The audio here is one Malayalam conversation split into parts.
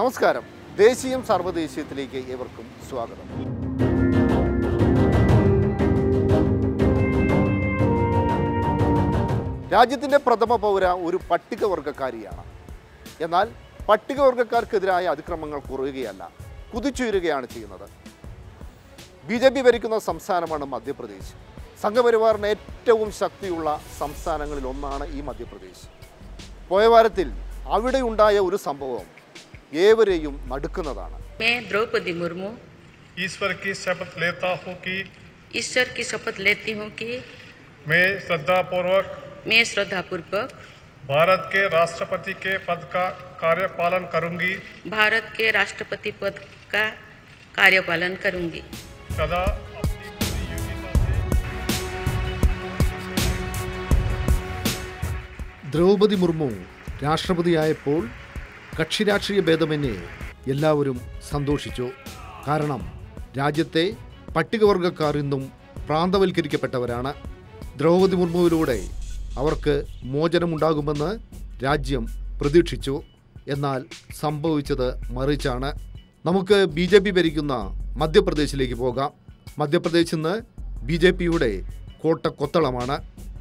നമസ്കാരം. ദേശീയം സർവദേശീയത്തിലേക്ക് ഏവർക്കും സ്വാഗതം. രാജ്യത്തിന്റെ പ്രഥമ പൗര ഒരു പട്ടികവർഗക്കാരിയാണ് എന്നാൽ പട്ടികവർഗക്കാർക്കെതിരായ അതിക്രമങ്ങൾ കുറയുകയല്ല കുതിച്ചുയരുകയാണ് ചെയ്യുന്നത്. ബി ജെ പി ഭരിക്കുന്ന സംസ്ഥാനമാണ് മധ്യപ്രദേശ്. സംഘപരിവാറിന് ഏറ്റവും ശക്തിയുള്ള സംസ്ഥാനങ്ങളിൽ ഒന്നാണ് ഈ മധ്യപ്രദേശ്. പോയവാരത്തിൽ അവിടെയുണ്ടായ ഒരു സംഭവം ഏവരെയും നടുക്കുന്നതാണ് मैं द्रौपदी मुर्मू ईश्वर की शपथ लेता हूँ कि ईश्वर की शपथ लेती हूँ कि मैं श्रद्धापूर्वक मैं श्रद्धापूर्वक भारत के राष्ट्रपति के पद का कार्यपालन करूंगी भारत के राष्ट्रपति पद का कार्यपालन करूंगी सदा अपनी पूरी योग्यता से ദ്രൗപദി മുർമു രാഷ്ട്രപതിയായപ്പോൾ കക്ഷി രാഷ്ട്രീയ ഭേദമന്യേ എല്ലാവരും സന്തോഷിച്ചു. കാരണം രാജ്യത്തെ പട്ടികവർഗക്കാർ ഇന്നും പ്രാന്തവൽക്കരിക്കപ്പെട്ടവരാണ്. ദ്രൗപദി മുർമുവിലൂടെ അവർക്ക് മോചനമുണ്ടാകുമെന്ന് രാജ്യം പ്രതീക്ഷിച്ചു. എന്നാൽ സംഭവിച്ചത് മറിച്ചാണ്. നമുക്ക് ബി ജെ പി ഭരിക്കുന്ന മധ്യപ്രദേശിലേക്ക് പോകാം. മധ്യപ്രദേശിൽ നിന്ന് ബി ജെ പിയുടെ കോട്ടക്കൊത്തളമാണ്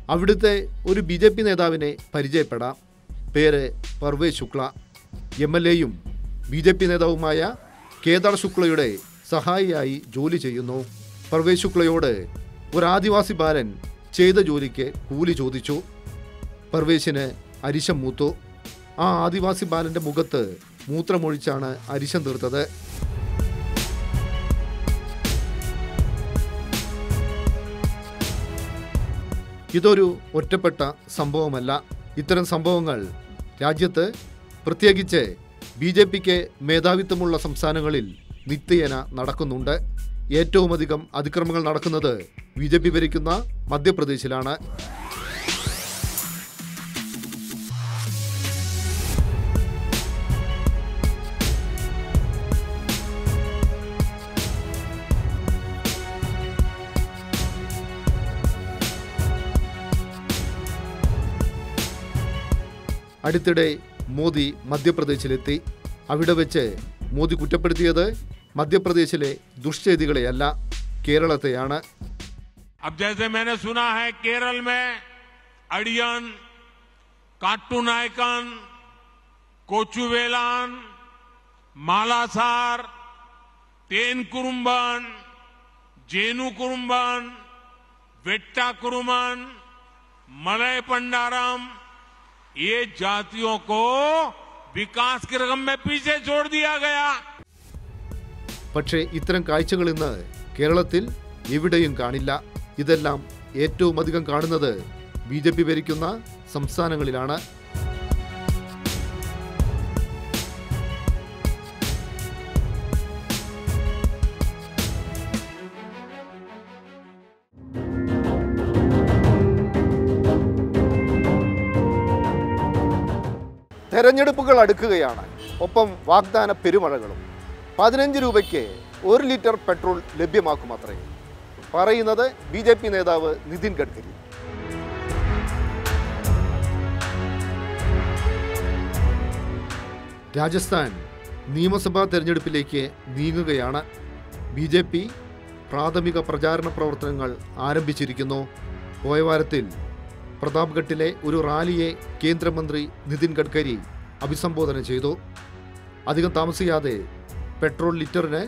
അവിടുത്തെ ഒരു ബി ജെ പി നേതാവിനെ പരിചയപ്പെടാം. പേര് പർവേ ശുക്ല. എം എൽ എയും ബി ജെ പി നേതാവുമായ കേദാർ ശുക്ലയുടെ സഹായിയായി ജോലി ചെയ്യുന്നു. പർവേശ് ശുക്ലയോട് ഒരു ആദിവാസി ബാലൻ ചെയ്ത ജോലിക്ക് കൂലി ചോദിച്ചു. പർവേശിന് അരിശം മൂത്തു. ആ ആദിവാസി ബാലന്റെ മുഖത്ത് മൂത്രമൊഴിച്ചാണ് അരിശം തീർത്തത്. ഇതൊരു ഒറ്റപ്പെട്ട സംഭവമല്ല. ഇത്തരം സംഭവങ്ങൾ രാജ്യത്ത് പ്രത്യേകിച്ച് ബി ജെ പിക്ക് മേധാവിത്വമുള്ള സംസ്ഥാനങ്ങളിൽ നിത്യേന നടക്കുന്നുണ്ട്. ഏറ്റവുമധികം അതിക്രമങ്ങൾ നടക്കുന്നത് ബി ജെ പി ഭരിക്കുന്ന മധ്യപ്രദേശിലാണ്. അടുത്തിടെ മോദി മധ്യപ്രദേശിലെത്തി അവിടെ വെച്ച് മോദി കുറ്റപ്പെടുത്തിയത് മധ്യപ്രദേശിലെ ദുഷ്ചെയ്തികളെയല്ല കേരളത്തെയാണ് अब जैसे मैंने सुना है केरल में अड़ियन काट्टू नायकन कोचुवेलान मालासार तेन कुरुम्बन जेनु कुरुम्बन वेट्टा कुरुमन मलय पंडारम ये जातियों को विकास की रकम में पीछे छोड़ दिया गया പക്ഷേ ഇത്തരം കാഴ്ചകൾ ഇന്ന് കേരളത്തിൽ എവിടെയും കാണില്ല ഇതെല്ലാം ഏറ്റവും അധികം കാണുന്നത് ബി ജെ പി ഭരിക്കുന്ന സംസ്ഥാനങ്ങളിലാണ് തെരഞ്ഞെടുപ്പുകൾ അടുക്കുകയാണ്. ഒപ്പം വാഗ്ദാന പെരുമഴകളും. പതിനഞ്ച് രൂപയ്ക്ക് ഒരു ലിറ്റർ പെട്രോൾ ലഭ്യമാക്കും അത്രയും പറയുന്നത് ബി ജെ പി നേതാവ് നിതിൻ ഗഡ്കരി. രാജസ്ഥാൻ നിയമസഭാ തെരഞ്ഞെടുപ്പിലേക്ക് നീങ്ങുകയാണ്. ബി ജെ പി പ്രാഥമിക പ്രചാരണ പ്രവർത്തനങ്ങൾ ആരംഭിച്ചിരിക്കുന്നു. പോയ വാരത്തിൽ പ്രതാപ്ഗഡിലെ ഒരു റാലിയെ കേന്ദ്രമന്ത്രി നിതിൻ ഗഡ്കരി അഭിസംബോധന ചെയ്തു അധികം താമസിയാതെ പെട്രോൾ ലിറ്ററിന്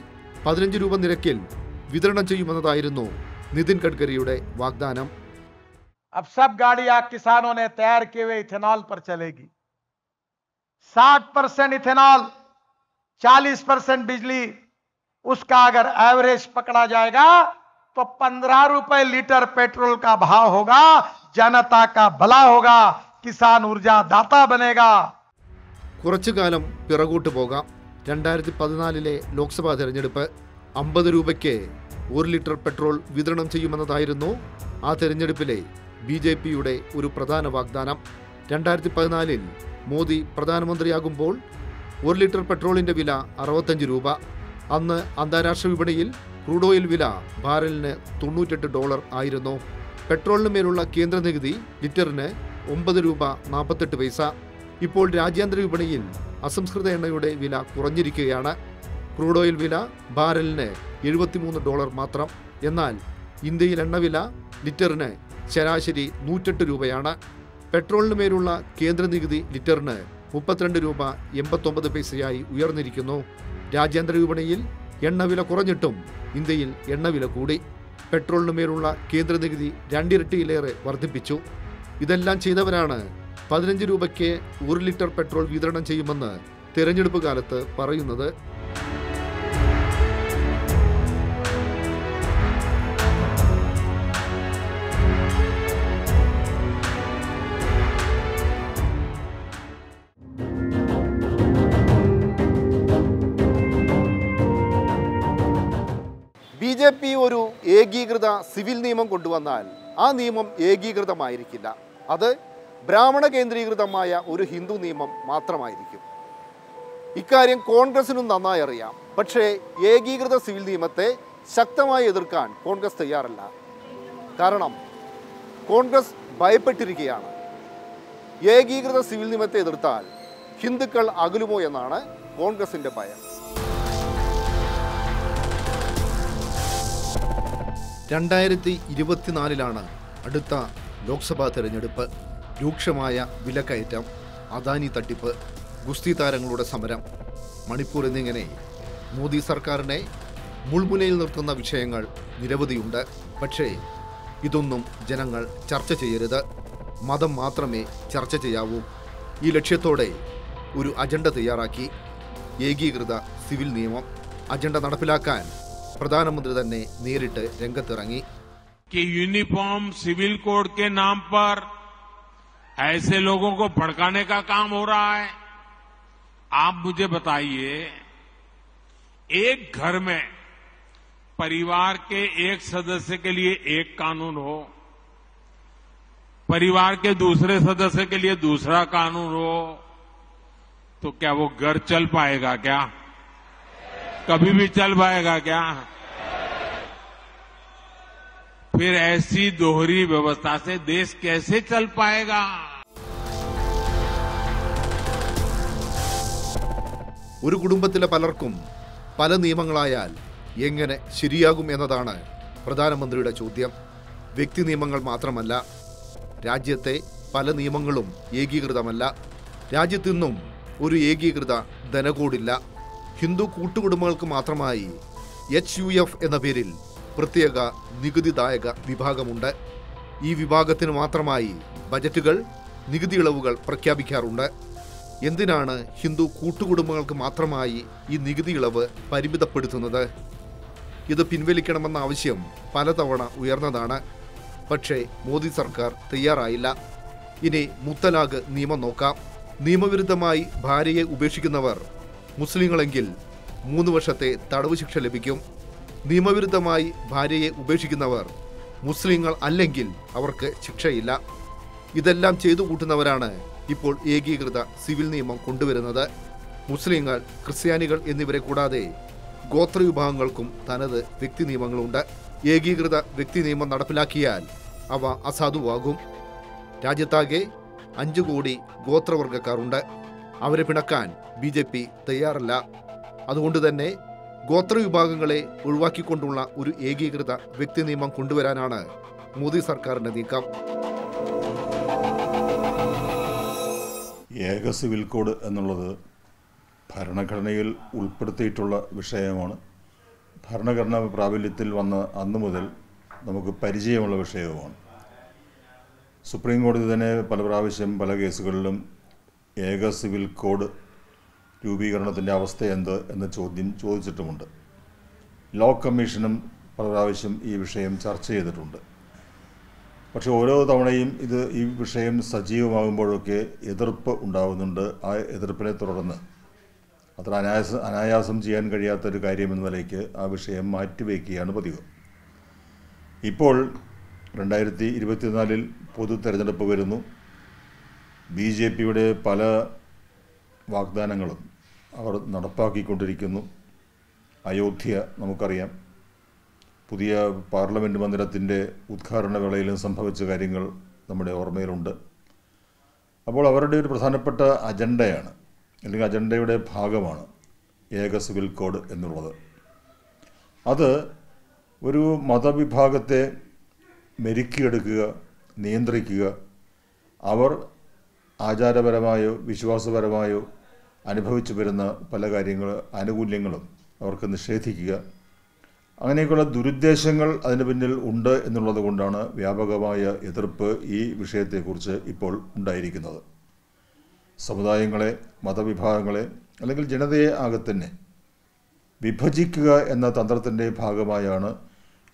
പതിനഞ്ച് രൂപ നിരക്കിൽ വിതരണം ചെയ്യുമെന്നതായിരുന്നു നിതിൻ ഗഡ്കരിയുടെ വാഗ്ദാനം अब सब गाड़ियां किसानों ने तैयार किए हुए इथेनॉल पर चलेगी 60 परसेंट इथेनॉल 40 परसेंट बिजली उसका अगर एवरेज पकड़ा जाएगा तो पंद्रह रुपए लीटर पेट्रोल का भाव होगा जनता का भला होगा किसान ऊर्जा दाता बनेगा കുറച്ചു കാലം പിറകോട്ട് പോകാം രണ്ടായിരത്തി പതിനാലിലെ ലോക്സഭാ തെരഞ്ഞെടുപ്പ് അമ്പത് രൂപയ്ക്ക് ഒരു ലിറ്റർ പെട്രോൾ വിതരണം ചെയ്യുമെന്നതായിരുന്നു ആ തെരഞ്ഞെടുപ്പിലെ ബി ജെ പിയുടെ ഒരു പ്രധാന വാഗ്ദാനം രണ്ടായിരത്തി പതിനാലിൽ മോദി പ്രധാനമന്ത്രിയാകുമ്പോൾ ഒരു ലിറ്റർ പെട്രോളിന്റെ വില അറുപത്തഞ്ച് രൂപ അന്ന് അന്താരാഷ്ട്ര വിപണിയിൽ ക്രൂഡ് ഓയിൽ വില ബാരലിന് തൊണ്ണൂറ്റെട്ട് ഡോളർ ആയിരുന്നു. പെട്രോളിന് മേലുള്ള കേന്ദ്ര നികുതി ലിറ്ററിന് ഒമ്പത് രൂപ നാൽപ്പത്തെട്ട് പൈസ. ഇപ്പോൾ രാജ്യാന്തര വിപണിയിൽ അസംസ്കൃത എണ്ണയുടെ വില കുറഞ്ഞിരിക്കുകയാണ്. ക്രൂഡ് ഓയിൽ വില ബാരലിന് എഴുപത്തിമൂന്ന് ഡോളർ മാത്രം. എന്നാൽ ഇന്ത്യയിൽ എണ്ണവില ലിറ്ററിന് ശരാശരി നൂറ്റെട്ട് രൂപയാണ്. പെട്രോളിന് മേലുള്ള കേന്ദ്ര നികുതി ലിറ്ററിന് മുപ്പത്തിരണ്ട് രൂപ എൺപത്തൊമ്പത് പൈസയായി ഉയർന്നിരിക്കുന്നു. രാജ്യാന്തര വിപണിയിൽ എണ്ണവില കുറഞ്ഞിട്ടും ഇന്ത്യയിൽ എണ്ണവില കൂടി. പെട്രോളിന് മേലുള്ള കേന്ദ്ര നികുതി രണ്ടിരട്ടിയിലേറെ വർദ്ധിപ്പിച്ചു. ഇതെല്ലാം ചെയ്തവരാണ് പതിനഞ്ച് രൂപയ്ക്ക് ഒരു ലിറ്റർ പെട്രോൾ വിതരണം ചെയ്യുമെന്ന് തെരഞ്ഞെടുപ്പ് കാലത്ത് പറയുന്നത്. സിവിൽ നിയമം കൊണ്ടുവന്നാൽ ആ നിയമം ഏകീകൃതമായിരിക്കില്ല. അത് ബ്രാഹ്മണ കേന്ദ്രീകൃതമായ ഒരു ഹിന്ദു നിയമം മാത്രമായിരിക്കും. ഇക്കാര്യം കോൺഗ്രസിനും നന്നായി അറിയാം. പക്ഷേ ഏകീകൃത സിവിൽ നിയമത്തെ ശക്തമായി എതിർക്കാൻ കോൺഗ്രസ് തയ്യാറല്ല. കാരണം കോൺഗ്രസ് ഭയപ്പെട്ടിരിക്കുകയാണ്. ഏകീകൃത സിവിൽ നിയമത്തെ എതിർത്താൽ ഹിന്ദുക്കൾ അകലുമോ എന്നാണ് കോൺഗ്രസിന്റെ ഭയം. രണ്ടായിരത്തി ഇരുപത്തിനാലിലാണ് അടുത്ത ലോക്സഭാ തെരഞ്ഞെടുപ്പ് രൂക്ഷമായ വിലക്കയറ്റം അദാനി തട്ടിപ്പ് ഗുസ്തി താരങ്ങളുടെ സമരം മണിപ്പൂർ എന്നിങ്ങനെ മോദി സർക്കാരിനെ മുൾമുനയിൽ നിർത്തുന്ന വിഷയങ്ങൾ നിരവധിയുണ്ട്. പക്ഷേ ഇതൊന്നും ജനങ്ങൾ ചർച്ച ചെയ്യരുത്. മതം മാത്രമേ ചർച്ച ചെയ്യാവൂ. ഈ ലക്ഷ്യത്തോടെ ഒരു അജണ്ട തയ്യാറാക്കി. ഏകീകൃത സിവിൽ നിയമം അജണ്ട നടപ്പിലാക്കാൻ പ്രധാനമന്ത്രി തന്നെ നേരിട്ട് രംഗത്തിറങ്ങി कि यूनिफॉर्म सिविल कोड के नाम पर ऐसे लोगों को भड़काने का काम हो रहा है आप मुझे बताइए एक घर में परिवार के एक सदस्य के लिए एक कानून हो परिवार के दूसरे सदस्य के लिए दूसरा कानून हो तो क्या वो घर चल पाएगा क्या कभी भी चल पाएगा क्या फिर ऐसी दोहरी व्यवस्था से देश कैसे चल पाएगा ഒരു കുടുംബത്തിലെ പലർക്കും പല നിയമങ്ങളായാൽ എങ്ങനെ ശരിയാകും എന്നതാണ് പ്രധാനമന്ത്രിയുടെ ചോദ്യം വ്യക്തി നിയമങ്ങൾ മാത്രമല്ല രാജ്യത്തെ പല നിയമങ്ങളും ഏകീകൃതമല്ല രാജ്യത്തിന്നും ഒരു ഏകീകൃത ധനകോഡില്ല ഹിന്ദു കൂട്ടുകുടുംബങ്ങൾക്ക് മാത്രമായി എച്ച് യു എഫ് എന്ന പേരിൽ പ്രത്യേക നികുതിദായക വിഭാഗമുണ്ട്. ഈ വിഭാഗത്തിന് മാത്രമായി ബജറ്റുകൾ നികുതി ഇളവുകൾ പ്രഖ്യാപിക്കാറുണ്ട്. എന്തിനാണ് ഹിന്ദു കൂട്ടുകുടുംബങ്ങൾക്ക് മാത്രമായി ഈ നികുതി ഇളവ് പരിമിതപ്പെടുത്തുന്നത്? ഇത് പിൻവലിക്കണമെന്ന ആവശ്യം പലതവണ ഉയർന്നതാണ്. പക്ഷേ മോദി സർക്കാർ തയ്യാറായില്ല. ഇനി മുത്തലാഖ് നിയമം നോക്കാം. നിയമവിരുദ്ധമായി ഭാര്യയെ ഉപേക്ഷിക്കുന്നവർ മുസ്ലിങ്ങളെങ്കിൽ മൂന്ന് വർഷത്തെ തടവ് ശിക്ഷ ലഭിക്കും. നിയമവിരുദ്ധമായി ഭാര്യയെ ഉപേക്ഷിക്കുന്നവർ മുസ്ലിങ്ങൾ അല്ലെങ്കിൽ അവർക്ക് ശിക്ഷയില്ല. ഇതെല്ലാം ചെയ്തു കൂട്ടുന്നവരാണ് ഇപ്പോൾ ഏകീകൃത സിവിൽ നിയമം കൊണ്ടുവരുന്നത്. മുസ്ലിങ്ങൾ ക്രിസ്ത്യാനികൾ എന്നിവരെ കൂടാതെ ഗോത്ര വിഭാഗങ്ങൾക്കും തനത് വ്യക്തി നിയമങ്ങളുണ്ട്. ഏകീകൃത വ്യക്തി നിയമം നടപ്പിലാക്കിയാൽ അവ അസാധുവാകും. രാജ്യത്താകെ അഞ്ചു കോടി ഗോത്രവർഗക്കാരുണ്ട് അവരെ പിണക്കാൻ ബി തയ്യാറല്ല. അതുകൊണ്ട് തന്നെ ഗോത്രവിഭാഗങ്ങളെ ഒഴിവാക്കിക്കൊണ്ടുള്ള ഒരു ഏകീകൃത വ്യക്തി നിയമം കൊണ്ടുവരാനാണ് മോദി സർക്കാരിന്റെ നീക്കം. ഏക സിവിൽ കോഡ് എന്നുള്ളത് ഭരണഘടനയിൽ ഉൾപ്പെടുത്തിയിട്ടുള്ള വിഷയമാണ്. ഭരണഘടന പ്രാബല്യത്തിൽ വന്ന അന്നു മുതൽ നമുക്ക് പരിചയമുള്ള വിഷയവുമാണ്. സുപ്രീം കോടതി തന്നെ പല പ്രാവശ്യം പല കേസുകളിലും ഏക സിവിൽ കോഡ് രൂപീകരണത്തിന്റെ അവസ്ഥ എന്ത് എന്ന ചോദ്യം ചോദിച്ചിട്ടുമുണ്ട്. ലോ കമ്മീഷനും പ്രാവശ്യം ഈ വിഷയം ചർച്ച ചെയ്തിട്ടുണ്ട്. പക്ഷേ ഓരോ തവണയും ഇത് ഈ വിഷയം സജീവമാകുമ്പോഴൊക്കെ എതിർപ്പ് ഉണ്ടാകുന്നുണ്ട് ആ എതിർപ്പിനെ തുടർന്ന് അത്ര അനായാസ അനായാസം ചെയ്യാൻ കഴിയാത്തൊരു കാര്യമെന്ന നിലയ്ക്ക് ആ വിഷയം മാറ്റിവെക്കുകയാണ് പതിവ്. ഇപ്പോൾ രണ്ടായിരത്തി ഇരുപത്തിനാലിൽ പൊതു തെരഞ്ഞെടുപ്പ് വരുന്നു. ബി ജെ പിയുടെ പല വാഗ്ദാനങ്ങളും അവർ നടപ്പാക്കിക്കൊണ്ടിരിക്കുന്നു. അയോധ്യ നമുക്കറിയാം. പുതിയ പാർലമെന്റ് മന്ദിരത്തിന്റെ ഉദ്ഘാടന വേളയിലും സംഭവിച്ച കാര്യങ്ങൾ നമ്മുടെ ഓർമ്മയിലുണ്ട്. അപ്പോൾ അവരുടെ ഒരു പ്രധാനപ്പെട്ട അജണ്ടയാണ് അല്ലെങ്കിൽ അജണ്ടയുടെ ഭാഗമാണ് ഏക സിവിൽ കോഡ് എന്നുള്ളത്. അത് ഒരു മതവിഭാഗത്തെ മെരുക്കിയെടുക്കുക നിയന്ത്രിക്കുക അവർ ആചാരപരമായോ വിശ്വാസപരമായോ അനുഭവിച്ചു വരുന്ന പല കാര്യങ്ങൾ ആനുകൂല്യങ്ങളും അവർക്ക് നിഷേധിക്കുക. അങ്ങനെയൊക്കെയുള്ള ദുരുദ്ദേശങ്ങൾ അതിന് പിന്നിൽ ഉണ്ട് എന്നുള്ളത് കൊണ്ടാണ് വ്യാപകമായ എതിർപ്പ് ഈ വിഷയത്തെക്കുറിച്ച് ഇപ്പോൾ ഉണ്ടായിരിക്കുന്നത്. സമുദായങ്ങളെ മതവിഭാഗങ്ങളെ അല്ലെങ്കിൽ ജനതയെ ആകെ തന്നെ വിഭജിക്കുക എന്ന തന്ത്രത്തിന്റെ ഭാഗമായാണ്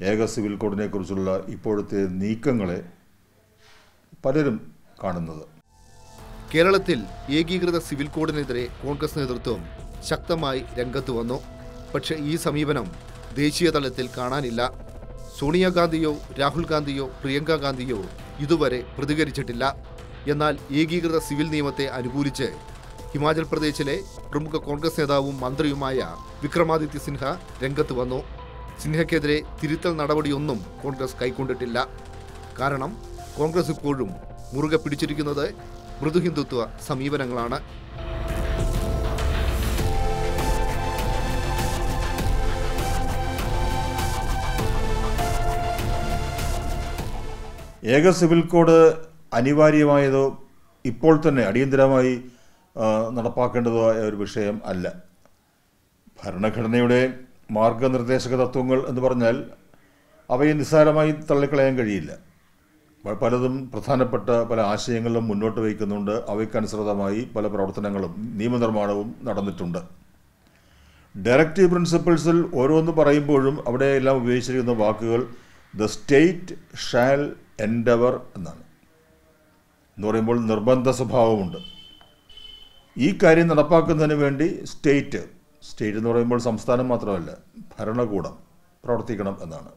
ഏക സിവിൽ കോഡിനെക്കുറിച്ചുള്ള ഇപ്പോഴത്തെ നീക്കങ്ങളെ പലരും കാണുന്നത്. കേരളത്തിൽ ഏകീകൃത സിവിൽ കോഡിനെതിരെ കോൺഗ്രസ് നേതൃത്വം ശക്തമായി രംഗത്ത് വന്നു. പക്ഷേ ഈ സമീപനം ദേശീയ തലത്തിൽ കാണാനില്ല. സോണിയാഗാന്ധിയോ രാഹുൽ ഗാന്ധിയോ പ്രിയങ്ക ഗാന്ധിയോ ഇതുവരെ പ്രതികരിച്ചിട്ടില്ല. എന്നാൽ ഏകീകൃത സിവിൽ നിയമത്തെ അനുകൂലിച്ച് ഹിമാചൽ പ്രദേശിലെ പ്രമുഖ കോൺഗ്രസ് നേതാവും മന്ത്രിയുമായ വിക്രമാദിത്യ സിൻഹ രംഗത്ത് വന്നു. സിൻഹയ്ക്കെതിരെ തിരുത്തൽ നടപടിയൊന്നും കോൺഗ്രസ് കൈക്കൊണ്ടിട്ടില്ല. കാരണം കോൺഗ്രസ് ഇപ്പോഴും മുറുകെ പിടിച്ചിരിക്കുന്നത് മൃദുഹിന്ദുത്വ സമീപനങ്ങളാണ്. ഏക സിവിൽ കോഡ് അനിവാര്യമായതോ ഇപ്പോൾ തന്നെ അടിയന്തരമായി നടപ്പാക്കേണ്ടതോ ആയ ഒരു വിഷയം അല്ല. ഭരണഘടനയുടെ മാർഗനിർദ്ദേശക തത്വങ്ങൾ എന്ന് പറഞ്ഞാൽ അവയെ നിസ്സാരമായി തള്ളിക്കളയാൻ കഴിയില്ല. പലതും പ്രധാനപ്പെട്ട പല ആശയങ്ങളും മുന്നോട്ട് വയ്ക്കുന്നുണ്ട്. അവയ്ക്കനുസൃതമായി പല പ്രവർത്തനങ്ങളും നിയമനിർമ്മാണവും നടന്നിട്ടുണ്ട്. ഡയറക്റ്റീവ് പ്രിൻസിപ്പിൾസിൽ ഓരോന്ന് പറയുമ്പോഴും അവിടെ എല്ലാം ഉപയോഗിച്ചിരിക്കുന്ന വാക്കുകൾ ദ സ്റ്റേറ്റ് ഷാൽ എൻഡവർ എന്നാണ്. എന്ന് പറയുമ്പോൾ നിർബന്ധ സ്വഭാവമുണ്ട്. ഈ കാര്യം നടപ്പാക്കുന്നതിന് വേണ്ടി സ്റ്റേറ്റ് സ്റ്റേറ്റ് എന്ന് പറയുമ്പോൾ സംസ്ഥാനം മാത്രമല്ല ഭരണകൂടം പ്രവർത്തിക്കണം എന്നാണ്.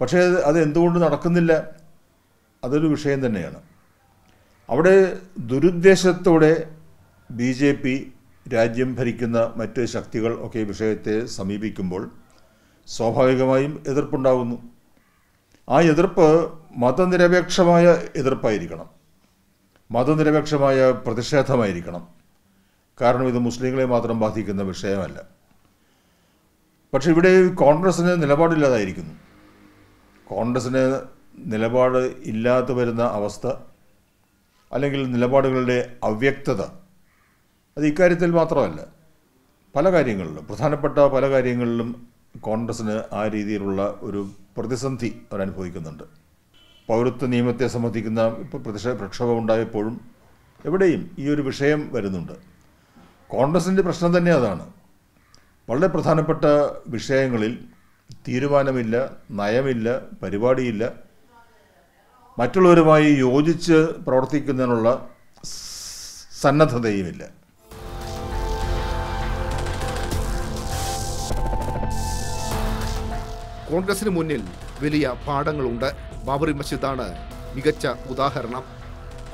പക്ഷേ അത് എന്തുകൊണ്ട് നടക്കുന്നില്ല? അതൊരു വിഷയം തന്നെയാണ്. അവിടെ ദുരുദ്ദേശത്തോടെ ബി ജെ പി രാജ്യം ഭരിക്കുന്ന മറ്റ് ശക്തികൾ ഒക്കെ വിഷയത്തെ സമീപിക്കുമ്പോൾ സ്വാഭാവികമായും എതിർപ്പുണ്ടാകുന്നു. ആ എതിർപ്പ് മതനിരപേക്ഷമായ എതിർപ്പായിരിക്കണം. മതനിരപേക്ഷമായ പ്രതിഷേധമായിരിക്കണം. കാരണം ഇത് മുസ്ലിങ്ങളെ മാത്രം ബാധിക്കുന്ന വിഷയമല്ല. പക്ഷെ ഇവിടെ കോൺഗ്രസ്സിന് നിലപാടില്ലാതായിരിക്കുന്നു. കോൺഗ്രസ്സിന് നിലപാട് ഇല്ലാതെ വരുന്ന അവസ്ഥ അല്ലെങ്കിൽ നിലപാടുകളുടെ അവ്യക്തത അത് ഇക്കാര്യത്തിൽ മാത്രമല്ല പല കാര്യങ്ങളിലും പ്രധാനപ്പെട്ട പല കാര്യങ്ങളിലും കോൺഗ്രസ്സിന് ആ രീതിയിലുള്ള ഒരു പ്രതിസന്ധി അവരനുഭവിക്കുന്നുണ്ട് പൗരത്വ നിയമത്തെ സംബന്ധിക്കുന്ന പ്രതിഷേധ പ്രക്ഷോഭം ഉണ്ടായപ്പോഴും എവിടെയും ഈ ഒരു വിഷയം വരുന്നുണ്ട്. കോൺഗ്രസിന്റെ പ്രശ്നം തന്നെ അതാണ്. വളരെ പ്രധാനപ്പെട്ട വിഷയങ്ങളിൽ തീരുമാനമില്ല നയമില്ല പരിപാടിയില്ല മറ്റുള്ളവരുമായി യോജിച്ച് പ്രവർത്തിക്കുന്നതിനുള്ള സന്നദ്ധതയുമില്ല. കോൺഗ്രസിന് മുന്നിൽ വലിയ പാഠങ്ങളുണ്ട്. ബാബറി മസ്ജിദാണ് മികച്ച ഉദാഹരണം.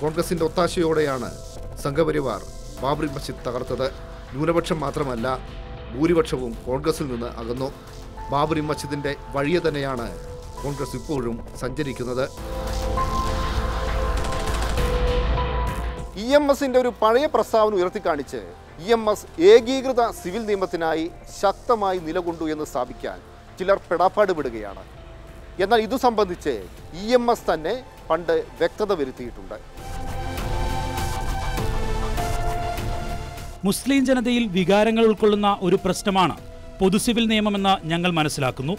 കോൺഗ്രസിന്റെ ഒത്താശയോടെയാണ് സംഘപരിവാർ ബാബറി മസ്ജിദ് തകർത്തത്. ന്യൂനപക്ഷം മാത്രമല്ല ഭൂരിപക്ഷവും കോൺഗ്രസിൽ നിന്ന് അകന്നു. ബാബറി മസ്ജിദിന്റെ വഴിയെ തന്നെയാണ് കോൺഗ്രസ് ഇപ്പോഴും സഞ്ചരിക്കുന്നത്. ഇ എം എസിന്റെ ഒരു പഴയ പ്രസ്താവന ഉയർത്തിക്കാണിച്ച് ഇ എം എസ് ഏകീകൃത സിവിൽ നിയമത്തിനായി ശക്തമായി നിലകൊണ്ടു എന്ന് സ്ഥാപിക്കാൻ ചിലർ പെടാപ്പാട് വിടുകയാണ് എന്നാൽ ഇതു സംബന്ധിച്ച് ഇ എം എസ് തന്നെ പണ്ട് വ്യക്തത വരുത്തിയിട്ടുണ്ട്. മുസ്ലിം ജനതയിൽ വികാരങ്ങൾ ഉൾക്കൊള്ളുന്ന ഒരു പ്രശ്നമാണ് പൊതു സിവിൽ നിയമമെന്ന് ഞങ്ങൾ മനസ്സിലാക്കുന്നു.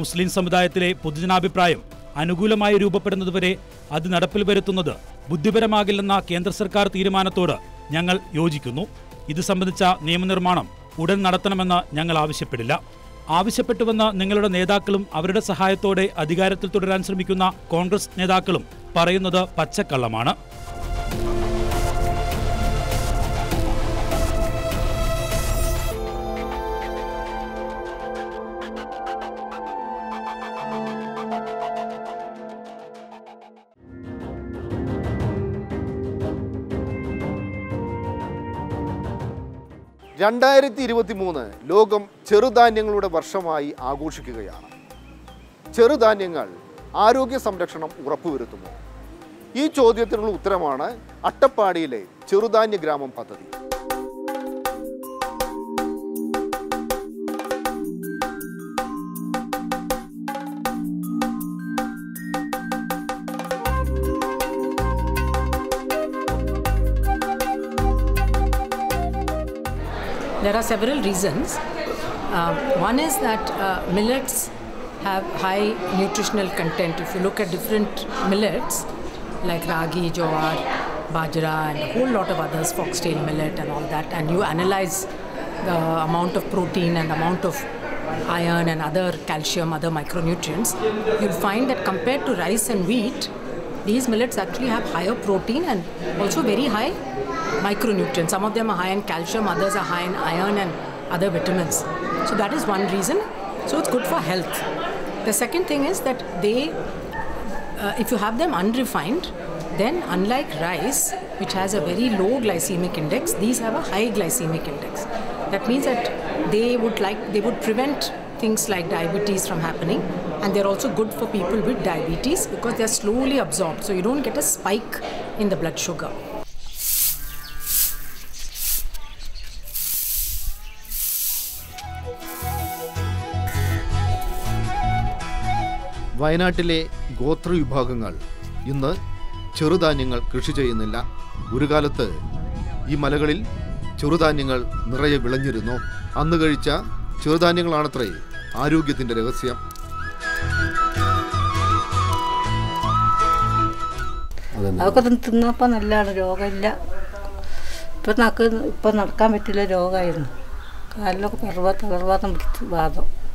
മുസ്ലിം സമുദായത്തിലെ പൊതുജനാഭിപ്രായം അനുകൂലമായി രൂപപ്പെടുന്നതുവരെ അത് നടപ്പിൽ വരുത്തുന്നത് ബുദ്ധിപരമാകില്ലെന്ന കേന്ദ്ര സർക്കാർ തീരുമാനത്തോട് ഞങ്ങൾ യോജിക്കുന്നു. ഇത് സംബന്ധിച്ച നിയമനിർമ്മാണം ഉടൻ നടത്തണമെന്ന് ഞങ്ങൾ ആവശ്യപ്പെടില്ല. ആവശ്യപ്പെട്ടുവെന്ന് നിങ്ങളുടെ നേതാക്കളും അവരുടെ സഹായത്തോടെ അധികാരത്തിൽ തുടരാൻ ശ്രമിക്കുന്ന കോൺഗ്രസ് നേതാക്കളും പറയുന്നത് പച്ചക്കള്ളമാണ്. രണ്ടായിരത്തി ഇരുപത്തി മൂന്ന് ലോകം ചെറുധാന്യങ്ങളുടെ വർഷമായി ആഘോഷിക്കുകയാണ്. ചെറുധാന്യങ്ങൾ ആരോഗ്യ സംരക്ഷണം ഉറപ്പുവരുത്തുന്നു. ഈ ചോദ്യത്തിനുള്ള ഉത്തരമാണ് അട്ടപ്പാടിയിലെ ചെറുധാന്യ ഗ്രാമം പദ്ധതി. There are several reasons. Um, one is that uh, millets have high nutritional content. If you look at different millets like ragi, jowar, bajra, and a whole lot of others, foxtail millet, and all that, and you analyze the amount of protein and amount of iron and other calcium, other micronutrients, you'll find that compared to rice and wheat, these millets actually have higher protein and also very high micronutrients. Some of them are high in calcium, others are high in iron and other vitamins. So that is one reason. So it's good for health. The second thing is that they, uh, if you have them unrefined, then unlike rice, which has a very low glycemic index, these have a high glycemic index. That means that they would like they would prevent things like diabetes from happening and they're also good for people with diabetes because they're slowly absorbed so you don't get a spike in the blood sugar വയനാട്ടിലെ ഗോത്ര വിഭാഗങ്ങൾ ഇന്ന് ചെറുധാന്യങ്ങൾ കൃഷി ചെയ്യുന്നില്ല. ഒരു കാലത്ത് ഈ മലകളിൽ ചെറുധാന്യങ്ങൾ നിറയെ വിളഞ്ഞിരുന്നു. അന്ന് കഴിച്ച ചെറുധാന്യങ്ങളാണത്രേ ആരോഗ്യത്തിന്റെ രഹസ്യം. അതൊക്കെ തിന്ന് തിന്നപ്പോൾ നല്ലതാണ്. രോഗമില്ല. ഇപ്പം നമുക്ക് ഇപ്പം നടക്കാൻ പറ്റില്ല രോഗമായിരുന്നു. കാലിലൊക്കെ പർവത പർവതം വാദം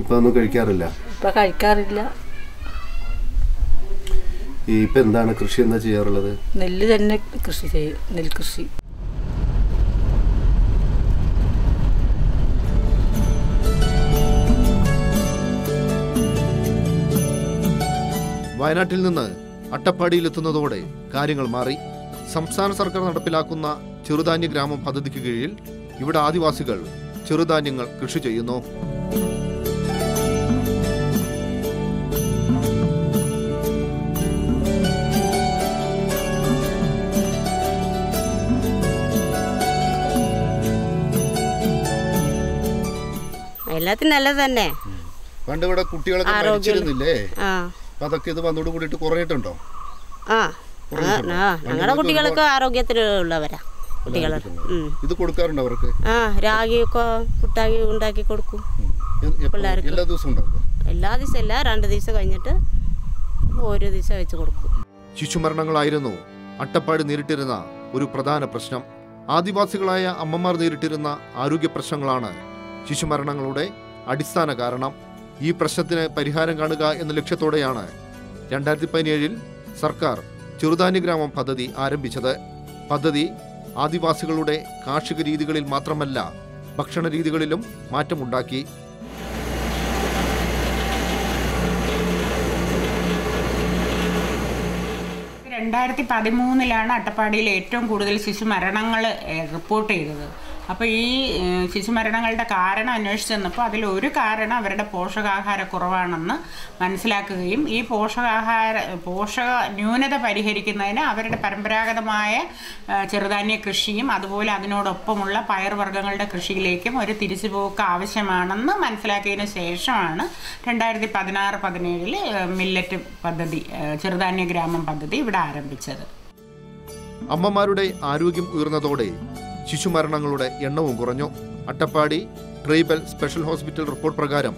ഇപ്പൊ ഒന്നും കഴിക്കാറില്ല. ഇപ്പൊ കഴിക്കാറില്ല. ഈ ഇപ്പൊ എന്താണ് കൃഷി എന്താ ചെയ്യാറുള്ളത്? നെല്ല് തന്നെ കൃഷി ചെയ്യും നെൽകൃഷി വയനാട്ടിൽ നിന്ന് അട്ടപ്പാടിയിലെത്തുന്നതോടെ കാര്യങ്ങൾ മാറി. സംസ്ഥാന സർക്കാർ നടപ്പിലാക്കുന്ന ചെറുധാന്യ ഗ്രാമം പദ്ധതിക്ക് കീഴിൽ ഇവിടെ ആദിവാസികൾ ചെറുധാന്യങ്ങൾ കൃഷി ചെയ്യുന്നു. എല്ലാത്തിനും നല്ലത് തന്നെ. പണ്ട് ഇവിടെ കുട്ടികളൊക്കെ ആരോഗ്യം- മരിച്ചിരുന്നില്ലേ? ആ. അപ്പൊ അതൊക്കെ ഇത് വന്നോട് കൂടിയിട്ട് കുറഞ്ഞിട്ടുണ്ടോ? ആ. ഞങ്ങളുടെ കുട്ടികളൊക്കെ ആരോഗ്യത്തിലുള്ളവരാ കുട്ടികൾ ഇത് കൊടുക്കാറുണ്ടോ അവർക്ക്? ആ രാഗിയൊക്കെ കുട്ടാകി ഉണ്ടാക്കി കൊടുക്കും. പിള്ളേർക്ക്. എല്ലാ ദിവസവും എല്ലാ ദിവസം ഇല്ല രണ്ട് ദിവസം കഴിഞ്ഞിട്ട് ഓരോ ദിവസം വെച്ച് കൊടുക്കും. ശിശുമരണങ്ങളായിരുന്നു അട്ടപ്പാടി നേരിട്ടിരുന്ന ഒരു പ്രധാന പ്രശ്നം. ആദിവാസികളായ അമ്മമാർ നേരിട്ടിരുന്ന ആരോഗ്യ പ്രശ്നങ്ങളാണ് ശിശുമരണങ്ങളുടെ അടിസ്ഥാന കാരണം ഈ പ്രശ്നത്തിന് പരിഹാരം കാണുക എന്ന ലക്ഷ്യത്തോടെയാണ് രണ്ടായിരത്തി പതിനേഴിൽ സർക്കാർ ചെറുധാന്യ ഗ്രാമം പദ്ധതി ആരംഭിച്ചത്. പദ്ധതി ആദിവാസികളുടെ കാർഷിക രീതികളിൽ മാത്രമല്ല ഭക്ഷണ രീതികളിലും മാറ്റമുണ്ടാക്കി. രണ്ടായിരത്തി പതിമൂന്നിലാണ് അട്ടപ്പാടിയിൽ ഏറ്റവും കൂടുതൽ ശിശു മരണങ്ങൾ റിപ്പോർട്ട് ചെയ്തത്. അപ്പോൾ ഈ ശിശു ശിശുമരണങ്ങളുടെ കാരണം അന്വേഷിച്ച് അതിൽ ഒരു കാരണം അവരുടെ പോഷകാഹാരക്കുറവാണെന്ന് മനസ്സിലാക്കുകയും ഈ പോഷകാഹാര പോഷക ന്യൂനത പരിഹരിക്കുന്നതിന് അവരുടെ പരമ്പരാഗതമായ ചെറുധാന്യ കൃഷിയും അതുപോലെ അതിനോടൊപ്പമുള്ള പയർവർഗങ്ങളുടെ കൃഷിയിലേക്കും ഒരു തിരിച്ചുപോക്ക് ആവശ്യമാണെന്ന് മനസ്സിലാക്കിയതിന് ശേഷമാണ് രണ്ടായിരത്തി പതിനാറ് പതിനേഴിൽ മില്ലറ്റ് പദ്ധതി ചെറുധാന്യ ഗ്രാമം പദ്ധതി ഇവിടെ ആരംഭിച്ചത്. അമ്മമാരുടെ ആരോഗ്യം ഉയർന്നതോടെ ശിശുമരണങ്ങളുടെ എണ്ണവും കുറഞ്ഞു. Attappadi tribal special hospital report പ്രകാരം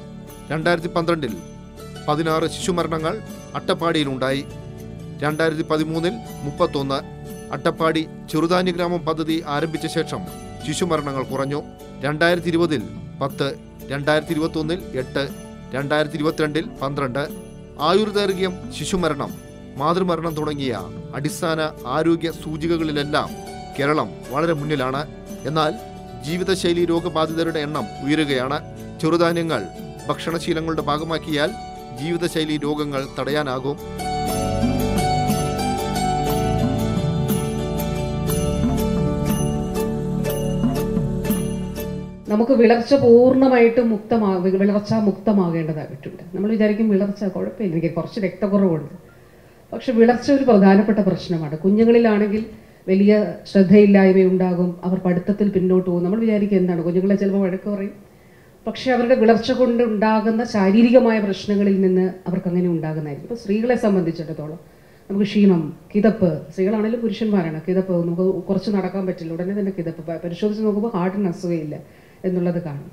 രണ്ടായിരത്തി പന്ത്രണ്ടിൽ പതിനാറ് ശിശുമരണങ്ങൾ അട്ടപ്പാടിയിലുണ്ടായി. രണ്ടായിരത്തി പതിമൂന്നിൽ മുപ്പത്തൊന്ന് അട്ടപ്പാടി ചെറുധാന്യ ഗ്രാമം പദ്ധതി ആരംഭിച്ച ശേഷം ശിശുമരണങ്ങൾ കുറഞ്ഞു. രണ്ടായിരത്തി ഇരുപതിൽ പത്ത് രണ്ടായിരത്തി ഇരുപത്തൊന്നിൽ എട്ട് രണ്ടായിരത്തി ഇരുപത്തിരണ്ടിൽ പന്ത്രണ്ട്. ആയുർദൈർഘ്യം ശിശുമരണം മാതൃമരണം തുടങ്ങിയ അടിസ്ഥാന ആരോഗ്യ സൂചികകളിലെല്ലാം കേരളം വളരെ മുന്നിലാണ്. എന്നാൽ ജീവിതശൈലി രോഗബാധിതരുടെ എണ്ണം ഉയരുകയാണ്. ചെറുധാന്യങ്ങൾ ഭക്ഷണശീലങ്ങളുടെ ഭാഗമാക്കിയാൽ ജീവിതശൈലി രോഗങ്ങൾ തടയാനാകും. നമുക്ക് വിളർച്ച പൂർണമായിട്ട് മുക്തമാ വിളർച്ച മുക്തമാകേണ്ടതായിട്ടുണ്ട് നമ്മൾ വിചാരിക്കും വിളർച്ച കുഴപ്പമില്ല. എനിക്ക് കുറച്ച് രക്തക്കുറവുണ്ട്. പക്ഷെ വിളർച്ച ഒരു പ്രധാനപ്പെട്ട പ്രശ്നമാണ്. കുഞ്ഞുങ്ങളിലാണെങ്കിൽ വലിയ ശ്രദ്ധയില്ലായ്മ ഉണ്ടാകും അവർ പഠിത്തത്തിൽ പിന്നോട്ട് പോകും. നമ്മൾ വിചാരിക്കുക എന്താണ്? കുഞ്ഞുങ്ങളെ ചിലപ്പോൾ വഴക്ക് പറയും. പക്ഷേ അവരുടെ വിളർച്ച കൊണ്ട് ഉണ്ടാകുന്ന ശാരീരികമായ പ്രശ്നങ്ങളിൽ നിന്ന് അവർക്ക് അങ്ങനെ ഉണ്ടാകുന്നതായിരിക്കും. ഇപ്പോൾ സ്ത്രീകളെ സംബന്ധിച്ചിടത്തോളം നമുക്ക് ക്ഷീണം കിതപ്പ് സ്ത്രീകളാണെങ്കിലും പുരുഷന്മാരാണ്. കിതപ്പ് നമുക്ക് കുറച്ച് നടക്കാൻ പറ്റില്ല. ഉടനെ തന്നെ കിതപ്പ്. പരിശോധിച്ച് നോക്കുമ്പോൾ ഹാർട്ടിന് അസുഖമില്ല എന്നുള്ളത് കാണും.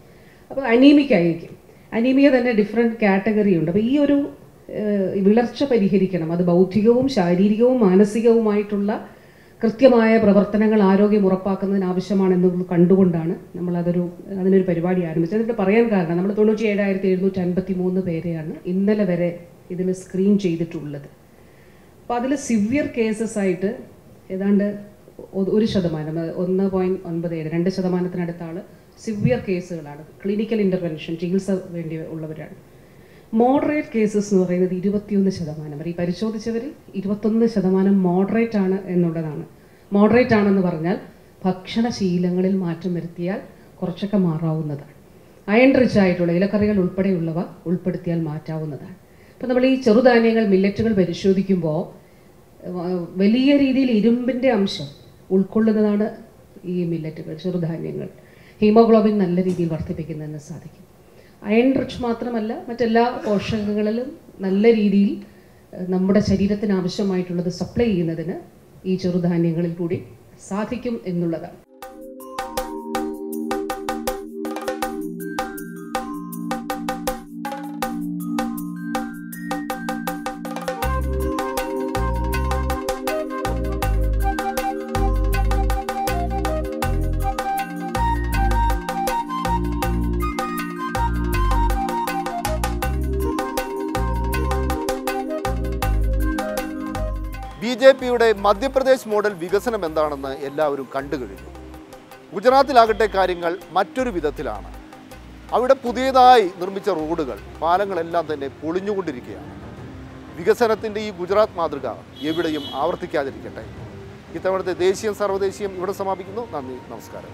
അപ്പോൾ അനീമിക് ആയിരിക്കും. അനീമിയ തന്നെ ഡിഫറെന്റ് കാറ്റഗറി ഉണ്ട്. അപ്പോൾ ഈ ഒരു വിളർച്ച പരിഹരിക്കണം. അത് ബൗദ്ധികവും ശാരീരികവും മാനസികവുമായിട്ടുള്ള കൃത്യമായ പ്രവർത്തനങ്ങൾ ആരോഗ്യം ഉറപ്പാക്കുന്നതിന് ആവശ്യമാണെന്ന് കണ്ടുകൊണ്ടാണ് നമ്മൾ അതൊരു അതിനൊരു പരിപാടി ആരംഭിച്ചത്. അതിന്റെ പറയാൻ കാരണം നമ്മൾ തൊണ്ണൂറ്റി ഏഴായിരത്തി എഴുന്നൂറ്റി അൻപത്തി മൂന്ന് പേരെയാണ് ഇന്നലെ വരെ ഇതിൽ സ്ക്രീൻ ചെയ്തിട്ടുള്ളത്. അപ്പോൾ അതിൽ സിവിയർ കേസസ് ആയിട്ട് ഏതാണ്ട് ഒരു ശതമാനം ഒന്ന് പോയിന്റ് ഒൻപത് ഏഴ് രണ്ട് ശതമാനത്തിനടുത്താണ് സിവിയർ കേസുകളാണ്. ക്ലിനിക്കൽ ഇന്റർവെൻഷൻ ചികിത്സ വേണ്ടി ഉള്ളവരാണ്. മോഡറേറ്റ് കേസസ് എന്ന് പറയുന്നത് ഇരുപത്തിയൊന്ന് ശതമാനം. വരെ ഈ പരിശോധിച്ചവരിൽ ഇരുപത്തൊന്ന് ശതമാനം മോഡറേറ്റ് ആണ് എന്നുള്ളതാണ്. മോഡറേറ്റ് ആണെന്ന് പറഞ്ഞാൽ ഭക്ഷണശീലങ്ങളിൽ മാറ്റം വരുത്തിയാൽ കുറച്ചൊക്കെ മാറാവുന്നതാണ്. അയൺ റിച്ച് ആയിട്ടുള്ള ഇലക്കറികൾ ഉൾപ്പെടെയുള്ളവ ഉൾപ്പെടുത്തിയാൽ മാറ്റാവുന്നതാണ്. ഇപ്പം നമ്മൾ ഈ ചെറുധാന്യങ്ങൾ മില്ലറ്റുകൾ പരിശോധിക്കുമ്പോൾ വലിയ രീതിയിൽ ഇരുമ്പിന്റെ അംശം ഉൾക്കൊള്ളുന്നതാണ് ഈ മില്ലറ്റുകൾ ചെറുധാന്യങ്ങൾ. ഹീമോഗ്ലോബിൻ നല്ല രീതിയിൽ വർദ്ധിപ്പിക്കുന്നതിന് സാധിക്കും. അയൺ റിച്ച് മാത്രമല്ല മറ്റെല്ലാ പോഷകങ്ങളിലും നല്ല രീതിയിൽ നമ്മുടെ ശരീരത്തിന് ആവശ്യമായിട്ടുള്ളത് സപ്ലൈ ചെയ്യുന്നതിന് ഈ ചെറുധാന്യങ്ങളിൽ കൂടി സാധിക്കും എന്നുള്ളതാണ്. ബി ജെ പിയുടെ മധ്യപ്രദേശ് മോഡൽ വികസനം എന്താണെന്ന് എല്ലാവരും കണ്ടു കഴിഞ്ഞു. ഗുജറാത്തിലാകട്ടെ കാര്യങ്ങൾ മറ്റൊരു വിധത്തിലാണ്. അവിടെ പുതിയതായി നിർമ്മിച്ച റോഡുകൾ പാലങ്ങളെല്ലാം തന്നെ പൊളിഞ്ഞുകൊണ്ടിരിക്കുകയാണ്. വികസനത്തിന്റെ ഈ ഗുജറാത്ത് മാതൃക എവിടെയും ആവർത്തിക്കാതിരിക്കട്ടെ. ഇത്തവണത്തെ ദേശീയം സർവദേശീയം ഇവിടെ സമാപിക്കുന്നു. നന്ദി നമസ്കാരം.